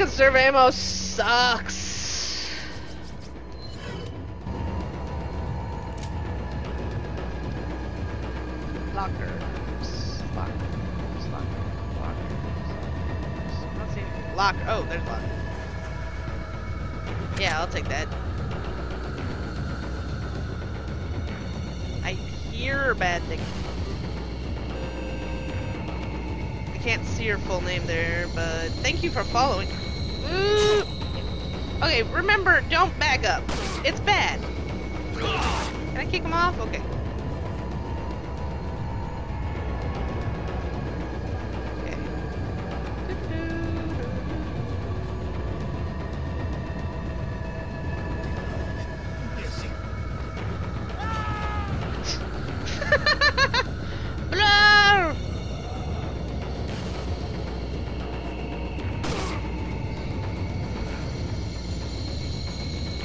conserve ammo sucks. Lockers. Lockers. Lockers. Oh, there's locker. Yeah, I'll take that. I hear bad things. I can't see your full name there, but thank you for following. Ooh. Okay, remember, don't back up. It's bad. Can I kick him off? Okay. Okay.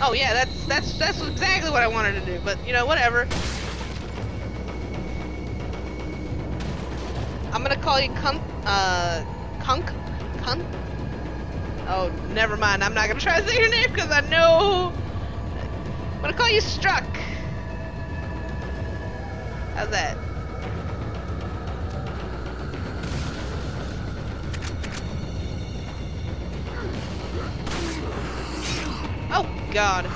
Oh yeah, that's that's that's exactly what I wanted to do, but you know, whatever. I'm gonna call you Kunk uh Kunk Kunk Oh, never mind. I'm not gonna try to say your name because I know I'm gonna call you Struck. How's that? God. No.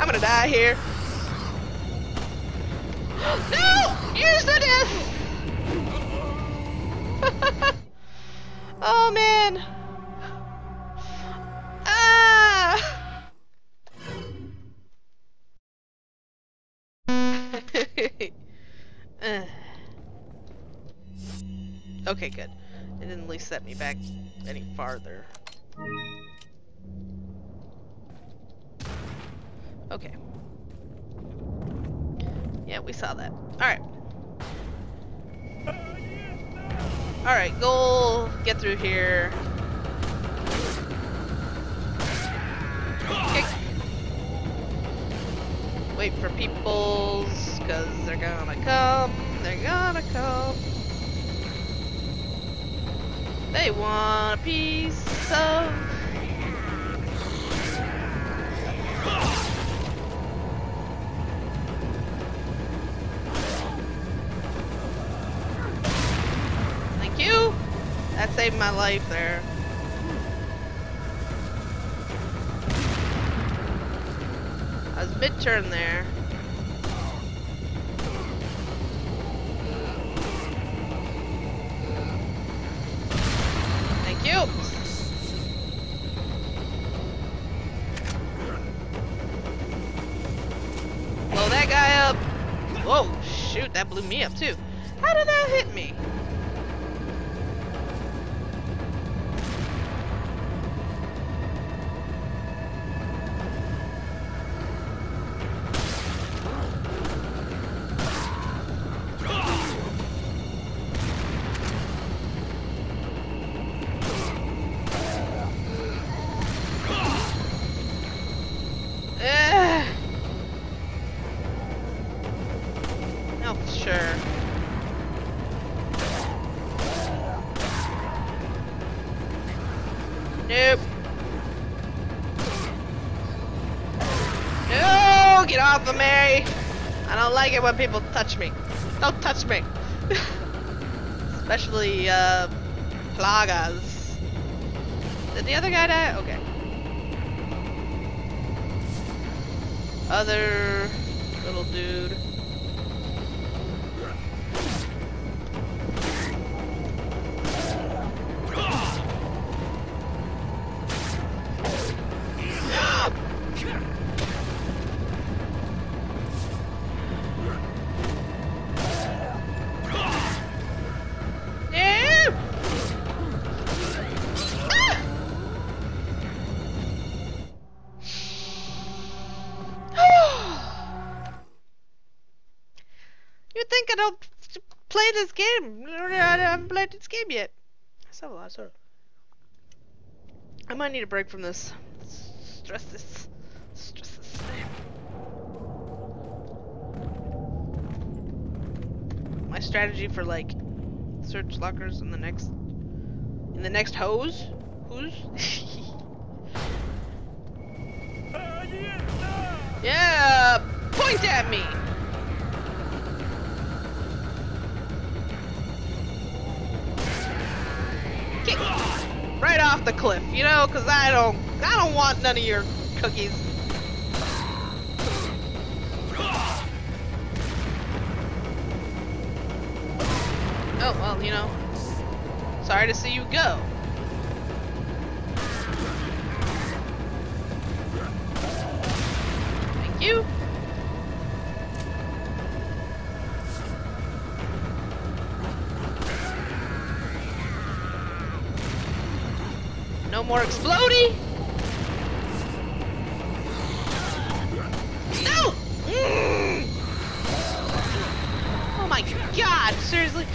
I'm gonna die here. No! Use the death! oh man. Ah! Okay, good. It didn't at least set me back any farther. Okay. Yeah, we saw that. Alright. Alright, goal. Get through here. Kick. Wait for peoples, cause they're gonna come. They're gonna come. They want a piece of saved my life there. I was mid-turn there. Thank you. Blow that guy up. Whoa, shoot, that blew me up too. How did that hit me? Of! I don't like it when people touch me. Don't touch me. Especially, uh, plagas. Did the other guy die? Okay. Other little dude. Play this game. I haven't played this game yet. I still have a lot of. I might need a break from this. Stress this. Stress this. My strategy for like search lockers in the next in the next hose? Who's? yeah! Point at me! The cliff, you know, cause I don't I don't want none of your cookies. Oh, well, you know. Sorry to see you go. No more explodey. No! Mm! Oh my god, seriously?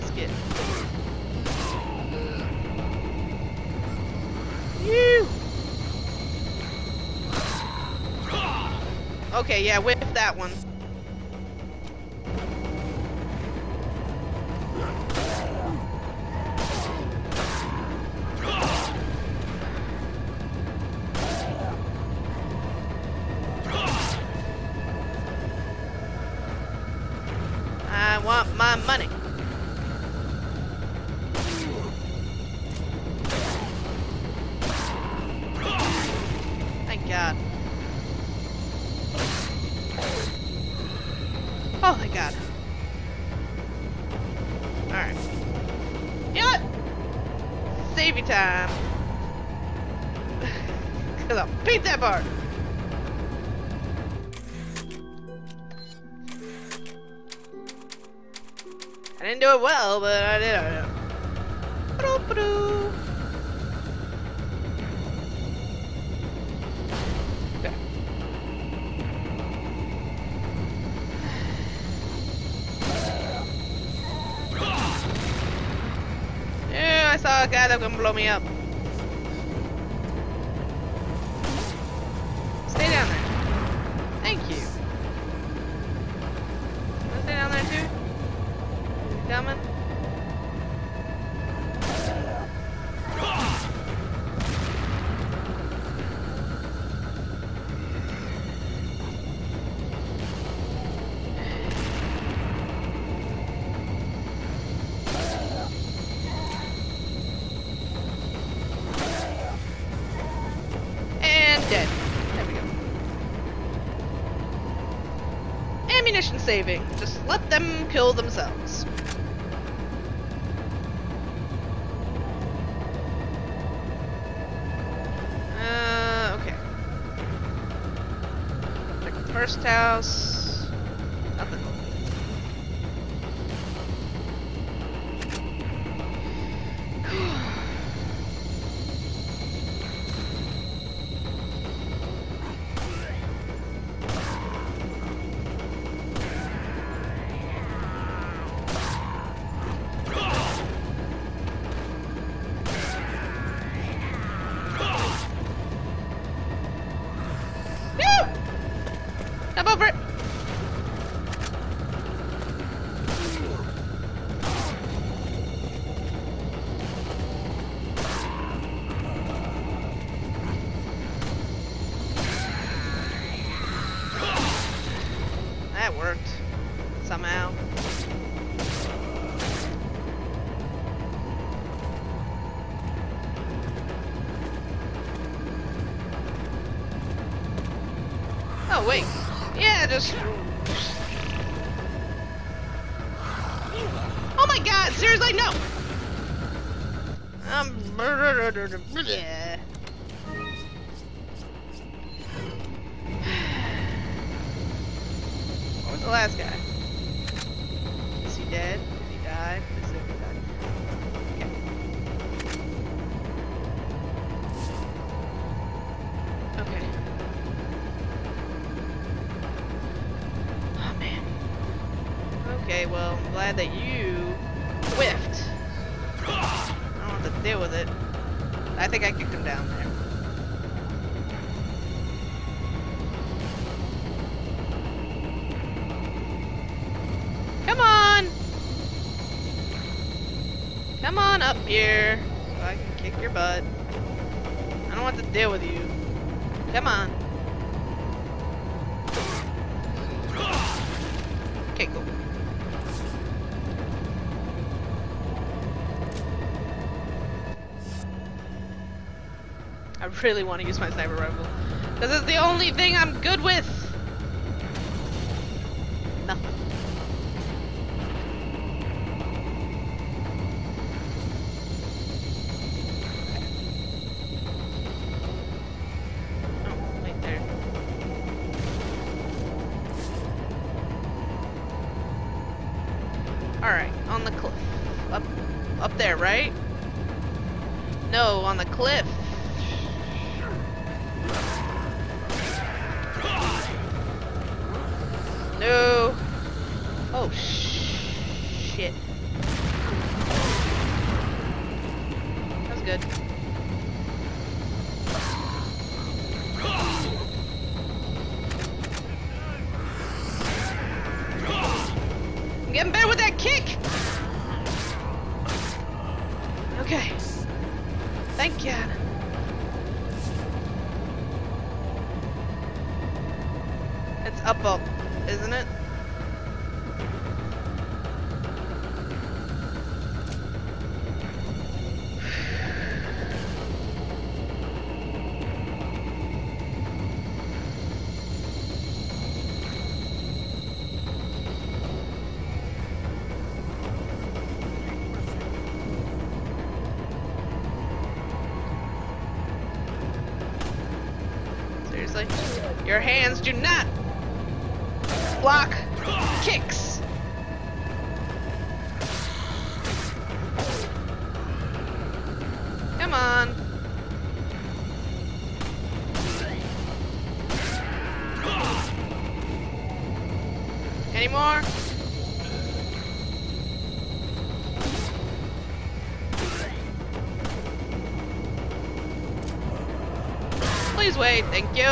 Biscuit. You. Okay, yeah, whip that one. Time. Cause I'll beat that part. I didn't do it well, but I did. I did. Yeah, I saw saving. Just let them kill themselves. Uh, okay. Check the first house. That worked. Somehow. Oh, wait. Yeah, just... Oh my god, seriously, no! Um... he dead? He die? Is he died? Okay. Okay. Oh man. Okay, well, I'm glad that you here so I can kick your butt. I don't want to deal with you. Come on. Okay, cool. I really want to use my sniper rifle. Because it's the only thing I'm good with! Alright, on the cliff. Up up there, right? No, on the cliff. Getting better with that kick. Okay. Thank you. It's up up, isn't it? Seriously? Your hands do not block kicks. Please wait, thank you.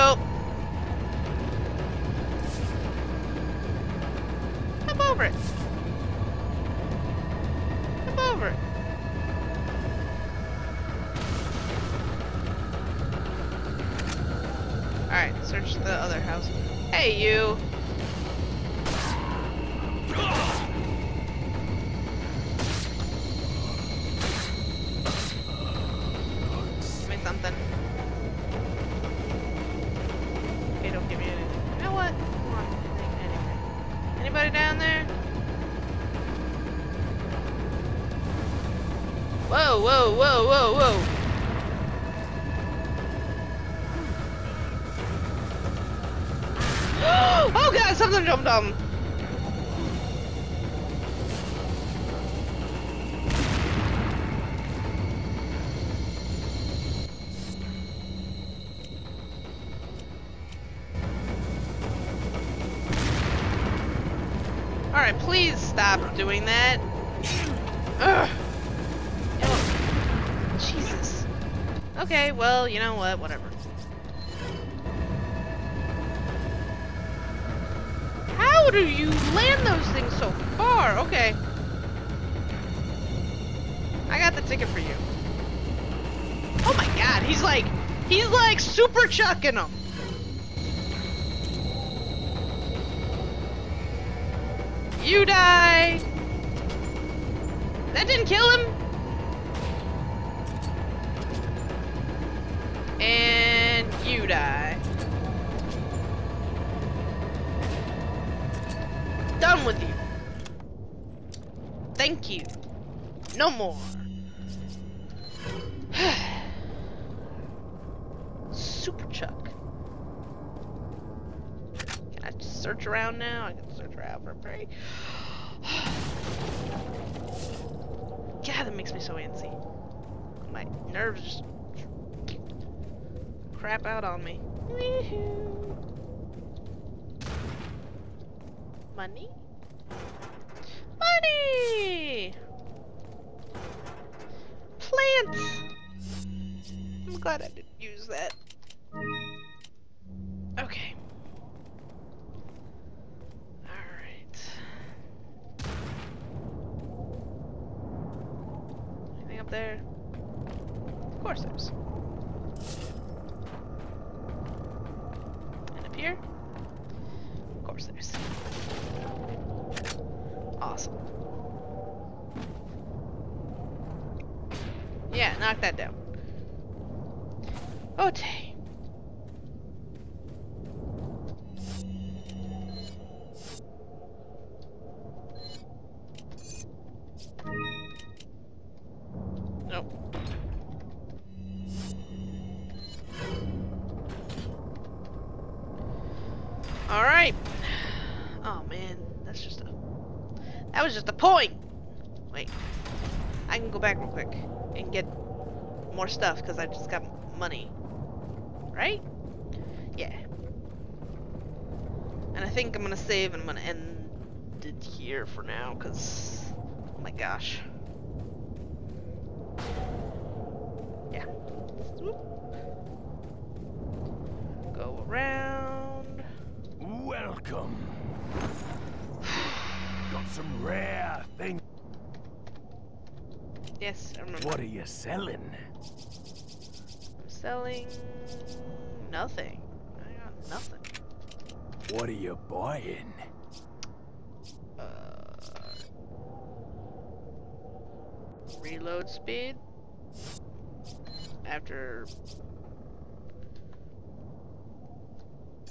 Hop over it. Hop over it. Alright, search the other house. Hey, you! Whoa, whoa, whoa, whoa, whoa. oh god, something jumped on. me. Alright, please stop doing that. Ugh. Okay, well, you know what, whatever. How do you land those things so far? Okay. I got the ticket for you. Oh my god, he's like, he's like super chucking them. You die. That didn't kill him. You die. Done with you. Thank you. No more. Super Chuck. Can I search around now? I can search around for prey. God, that makes me so antsy. My nerves just crap out on me. Money? Money! Plants! I'm glad I didn't use that. Okay. Alright. Anything up there? Of course there's. And up here? Of course there's. Awesome. Yeah, knock that down. Okay. Nope. Alright. Oh man, that's just a... That was just a point! Wait. I can go back real quick and get more stuff because I just got money. Right? Yeah. And I think I'm gonna save and I'm gonna end it here for now because... Oh my gosh. Yeah. Go around. Welcome. Got some rare things. Yes, I remember. What are you selling? I'm selling nothing. I got nothing. What are you buying? Uh, reload speed after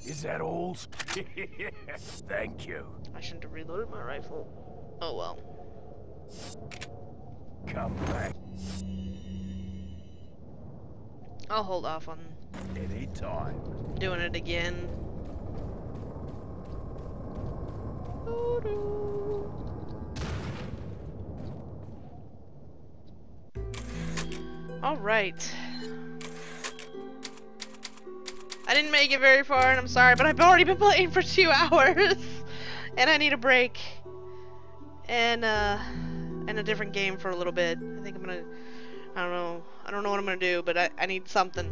Is that all? Thank you. I shouldn't have reloaded my rifle. Oh well. Come back I'll hold off on anytime. doing it again. All right. I didn't make it very far, and I'm sorry, but I've already been playing for two hours, and I need a break, and uh, and a different game for a little bit. I think I'm gonna, I don't know, I don't know what I'm gonna do, but I, I need something.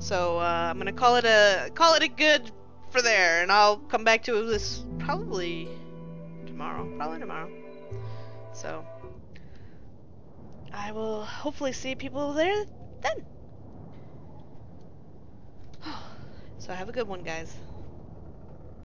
So uh, I'm gonna call it a call it a good for there, and I'll come back to this probably tomorrow, probably tomorrow. So I will hopefully see people there then. So have a good one, guys.